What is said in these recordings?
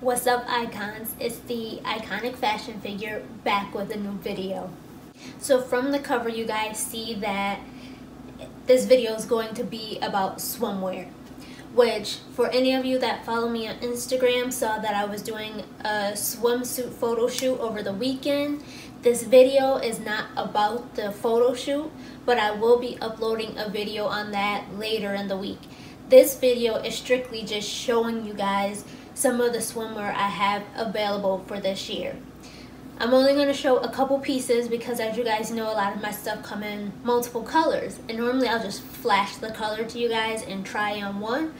What's up icons? It's the iconic fashion figure back with a new video. So from the cover you guys see that this video is going to be about swimwear which for any of you that follow me on Instagram saw that I was doing a swimsuit photo shoot over the weekend. This video is not about the photo shoot, but I will be uploading a video on that later in the week. This video is strictly just showing you guys some of the swimwear I have available for this year. I'm only going to show a couple pieces because as you guys know a lot of my stuff come in multiple colors and normally I'll just flash the color to you guys and try on one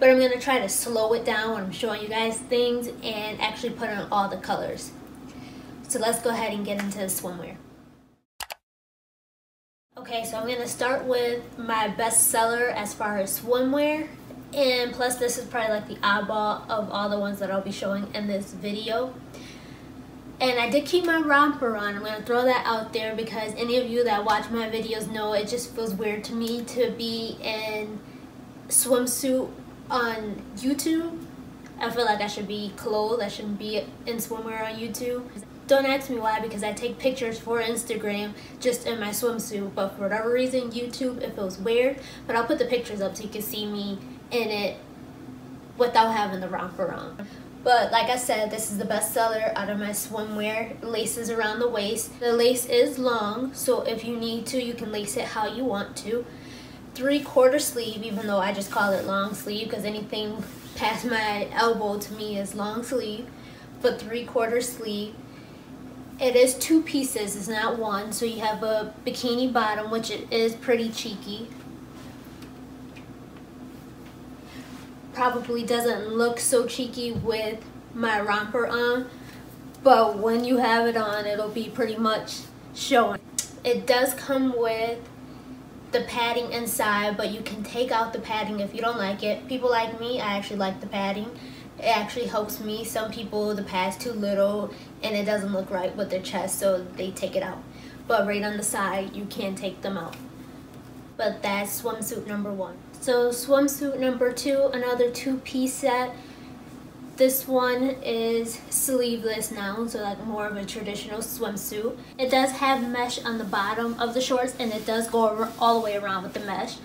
but I'm going to try to slow it down when I'm showing you guys things and actually put on all the colors. So let's go ahead and get into the swimwear. Okay, so I'm going to start with my best seller as far as swimwear and plus this is probably like the eyeball of all the ones that I'll be showing in this video. And I did keep my romper on. I'm to throw that out there because any of you that watch my videos know it just feels weird to me to be in swimsuit on YouTube. I feel like I should be clothed. I shouldn't be in swimwear on YouTube. Don't ask me why because I take pictures for Instagram just in my swimsuit. But for whatever reason, YouTube, it feels weird. But I'll put the pictures up so you can see me in it without having the romper on. But like I said, this is the best seller out of my swimwear. Laces around the waist. The lace is long, so if you need to, you can lace it how you want to. Three quarter sleeve, even though I just call it long sleeve because anything past my elbow to me is long sleeve. But three quarter sleeve. It is two pieces, it's not one. So you have a bikini bottom, which is pretty cheeky. probably doesn't look so cheeky with my romper on, but when you have it on, it'll be pretty much showing. It does come with the padding inside, but you can take out the padding if you don't like it. People like me, I actually like the padding. It actually helps me. Some people, the pad's too little and it doesn't look right with their chest, so they take it out. But right on the side, you can take them out. But that's swimsuit number one. So swimsuit number two, another two-piece set. This one is sleeveless now, so like more of a traditional swimsuit. It does have mesh on the bottom of the shorts and it does go all the way around with the mesh.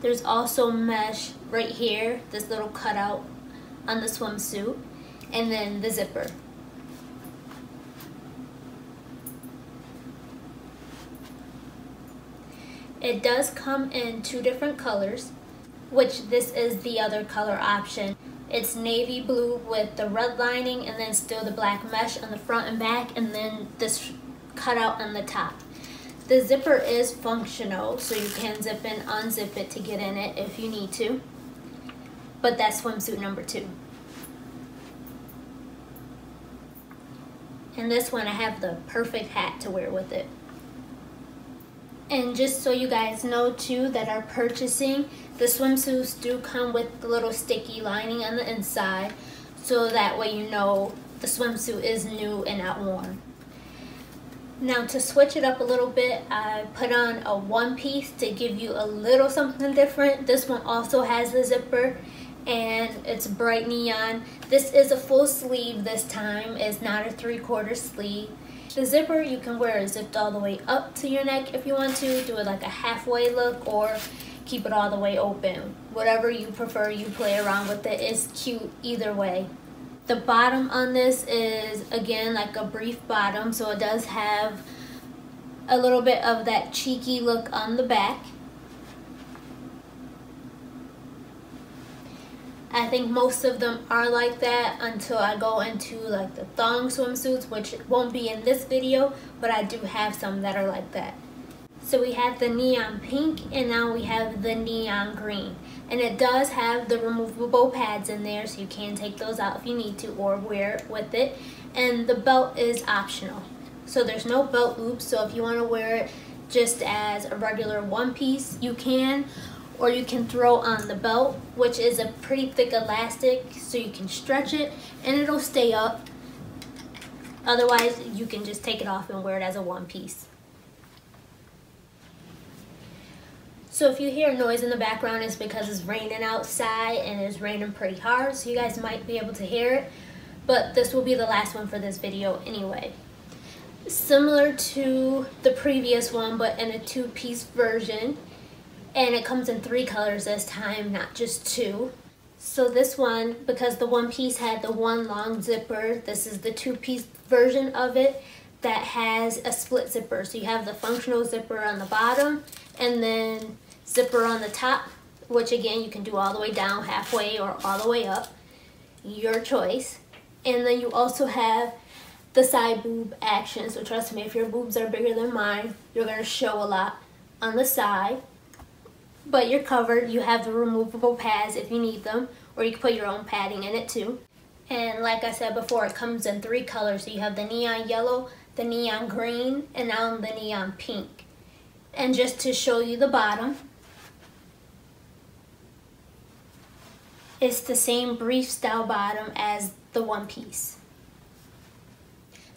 There's also mesh right here, this little cutout on the swimsuit, and then the zipper. It does come in two different colors which this is the other color option. It's navy blue with the red lining and then still the black mesh on the front and back and then this cutout on the top. The zipper is functional, so you can zip and unzip it to get in it if you need to. But that's swimsuit number two. And this one, I have the perfect hat to wear with it. And just so you guys know too that are purchasing, the swimsuits do come with the little sticky lining on the inside. So that way you know the swimsuit is new and not worn. Now to switch it up a little bit, I put on a one piece to give you a little something different. This one also has a zipper and it's bright neon. This is a full sleeve this time. It's not a three quarter sleeve. The zipper you can wear it zipped all the way up to your neck if you want to. Do it like a halfway look or keep it all the way open. Whatever you prefer, you play around with it. It's cute either way. The bottom on this is, again, like a brief bottom. So it does have a little bit of that cheeky look on the back. I think most of them are like that until I go into like the thong swimsuits, which won't be in this video, but I do have some that are like that. So we have the neon pink and now we have the neon green. And it does have the removable pads in there so you can take those out if you need to or wear it with it. And the belt is optional. So there's no belt loop so if you want to wear it just as a regular one piece you can or you can throw on the belt, which is a pretty thick elastic, so you can stretch it and it'll stay up. Otherwise, you can just take it off and wear it as a one piece. So if you hear noise in the background, it's because it's raining outside and it's raining pretty hard, so you guys might be able to hear it. but this will be the last one for this video anyway. Similar to the previous one, but in a two-piece version. And it comes in three colors this time, not just two. So this one, because the one piece had the one long zipper, this is the two-piece version of it that has a split zipper. So you have the functional zipper on the bottom and then zipper on the top, which again, you can do all the way down halfway or all the way up, your choice. And then you also have the side boob action. So trust me, if your boobs are bigger than mine, you're gonna show a lot on the side. But you're covered, you have the removable pads if you need them, or you can put your own padding in it too. And like I said before, it comes in three colors. So you have the neon yellow, the neon green, and now the neon pink. And just to show you the bottom, it's the same brief style bottom as the one piece.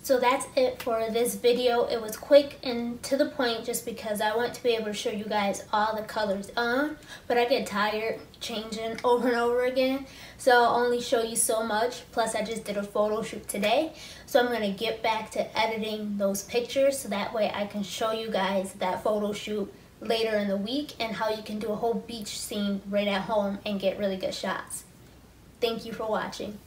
So that's it for this video. It was quick and to the point just because I want to be able to show you guys all the colors on, but I get tired changing over and over again. So I'll only show you so much. Plus I just did a photo shoot today. So I'm gonna get back to editing those pictures so that way I can show you guys that photo shoot later in the week and how you can do a whole beach scene right at home and get really good shots. Thank you for watching.